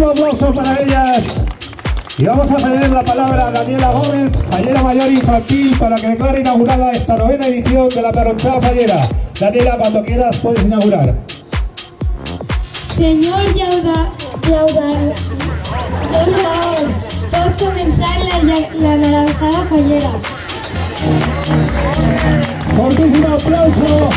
último aplauso para ellas. Y vamos a ceder la palabra a Daniela Gómez, fallera mayor infantil, para que declare inaugurada esta novena edición de la Perronchada Fallera. Daniela, cuando quieras puedes inaugurar. Señor Yauda, Yaudar, Yaudar, pot comenzar la, la naranjada fallera. Fortísimo aplauso.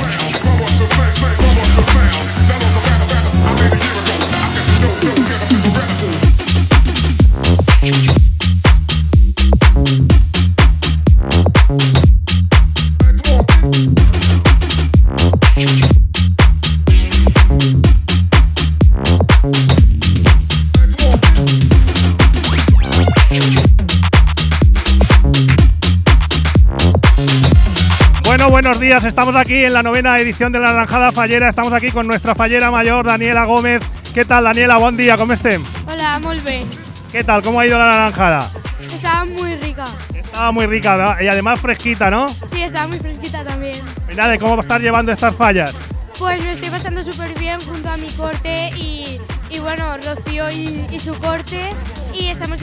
Buenos días. Estamos aquí en la novena edición de la Naranjada Fallera. Estamos aquí con nuestra fallera mayor, Daniela Gómez. ¿Qué tal, Daniela? Buen día, ¿cómo estén? Hola, molt bé. ¿Qué tal? ¿Cómo ha ido la naranjada? Estaba muy rica. Estaba muy rica ¿verdad? y además fresquita, ¿no? Sí, estaba muy fresquita también. Mira de cómo estar llevando estas fallas. Pues me estoy pasando súper bien junto a mi corte y, y bueno, Rocío y, y su corte y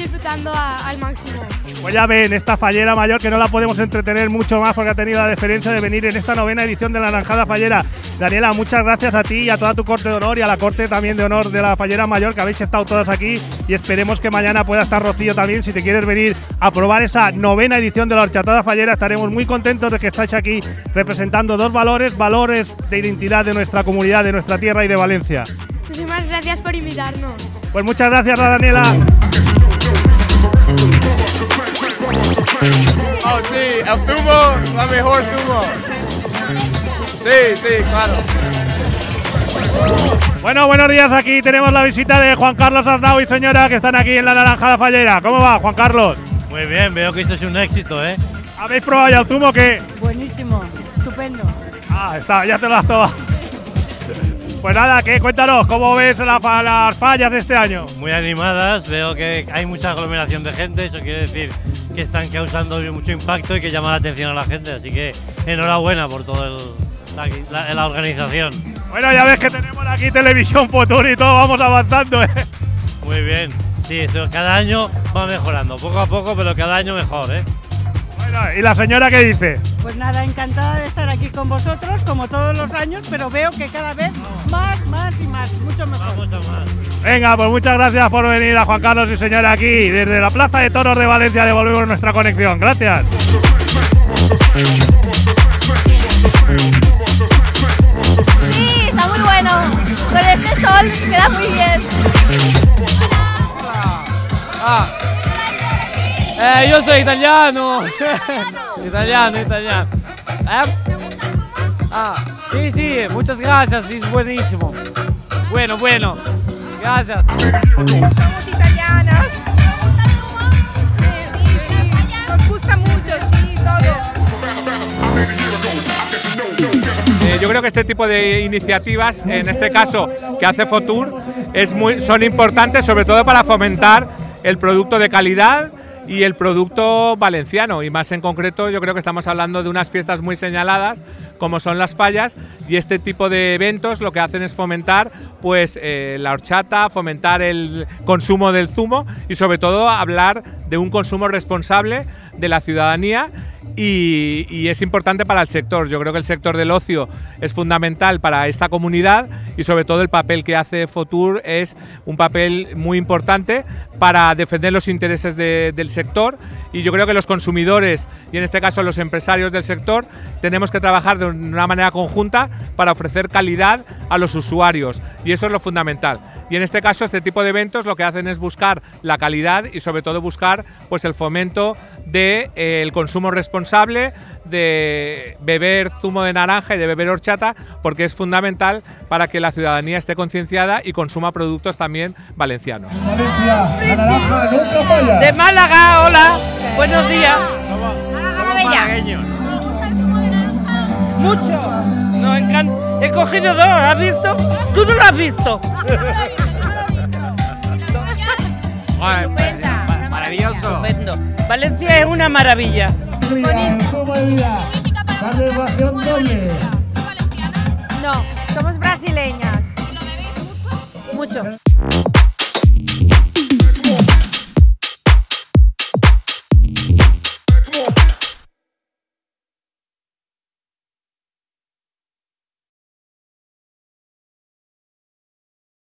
disfrutando a- al máximo. Pues ya ven, esta fallera mayor que no la podemos entretener mucho más porque ha tenido la deferencia de venir en esta novena edición de la Naranjada Fallera. Daniela, muchas gracias a ti y a toda tu corte de honor y a la corte también de honor de la Fallera Mayor que habéis estado todas aquí y esperemos que mañana pueda estar Rocío también. Si te quieres venir a probar esa novena edición de la Horchatada Fallera, estaremos muy contentos de que estáis aquí representando dos valores, valores de identidad de nuestra comunidad, de nuestra tierra y de Valencia. Muchísimas gracias por invitarnos. Pues muchas gracias, a Daniela. Oh, sí, el zumo, la mejor zumo. Sí, sí, claro. Bueno, buenos días. Aquí tenemos la visita de Juan Carlos Arnau y señora que están aquí en la Naranjada Fallera. ¿Cómo va, Juan Carlos? Muy bien, veo que esto es un éxito, ¿eh? ¿Habéis probado ya el zumo que Buenísimo, estupendo. Ah, está, ya te lo has tomado. Pues nada, ¿qué? Cuéntanos, ¿cómo ves la las fallas de este año? Muy animadas, veo que hay mucha aglomeración de gente, eso quiere decir que están causando mucho impacto y que llama la atención a la gente, así que enhorabuena por toda la, la- la organización. Bueno, ya ves que tenemos aquí televisión futuro y todo, vamos avanzando, ¿eh? Muy bien, sí, esto cada año va mejorando, poco a poco, pero cada año mejor, ¿eh? Bueno, ¿y la señora qué dice? Pues nada, encantada de estar aquí con vosotros, como todos los años, pero veo que cada vez más, más y más, mucho mejor. Vamos a más. Venga, pues muchas gracias por venir a Juan Carlos y señora aquí. Desde la Plaza de Toros de Valencia devolvemos nuestra conexión. Gracias. Sí, está muy bueno. Con este sol queda muy bien. Ah. Eh, yo soy italiano. italiano, italiano. Eh? Ah, sí, sí, muchas gracias, es buenísimo. Bueno, bueno. Gracias. Somos italianas. Sí, sí, sí. Nos gusta mucho, sí, todo. Eh, yo creo que este tipo de iniciativas, en este caso que hace Fotur, es muy, son importantes sobre todo para fomentar el producto de calidad y el producto valenciano. Y más en concreto, yo creo que estamos hablando de unas fiestas muy señaladas, como son las fallas, y este tipo de eventos lo que hacen es fomentar pues, eh, la horchata, fomentar el consumo del zumo y sobre todo hablar de un consumo responsable de la ciudadanía y, es importante para el sector. Yo creo que el sector del ocio es fundamental para esta comunidad y sobre todo el papel que hace Fotur es un papel muy importante para defender los intereses de- del sector y yo creo que los consumidores y en este caso los empresarios del sector tenemos que trabajar de una manera conjunta para ofrecer calidad a los usuarios y eso es lo fundamental. Y en este caso este tipo de eventos lo que hacen es buscar la calidad y sobre todo buscar pues el fomento del consumo responsable, de beber zumo de naranja y de beber horchata, porque es fundamental para que la ciudadanía esté concienciada y consuma productos también valencianos. De Málaga, hola, buenos días. Mucho. Nos encanta. He cogido dos, ¿has visto? Tú no lo has visto. Estupendo. Valencia es una maravilla. No, somos brasileñas. Mucho.